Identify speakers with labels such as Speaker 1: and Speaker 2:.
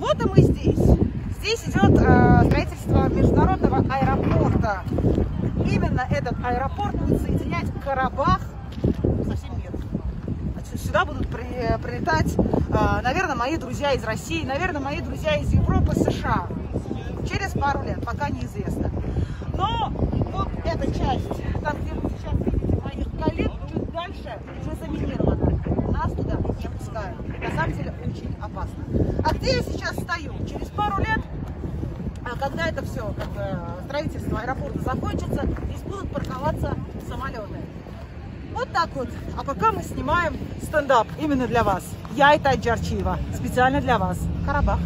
Speaker 1: Вот и мы здесь. Здесь идет э, строительство международного аэропорта. Именно этот аэропорт будет соединять Карабах со всем миром. Значит, Сюда будут при- прилетать, э, наверное, мои друзья из России, наверное, мои друзья из Европы, США. Через пару лет, пока неизвестно. Но вот эта часть, там, где вы сейчас видите моих коллег, чуть дальше где я сейчас стою? Через пару лет, а когда это все, как строительство аэропорта закончится, здесь будут парковаться самолеты. Вот так вот. А пока мы снимаем стендап именно для вас. Я и Тайджарчиева. Специально для вас. Карабах.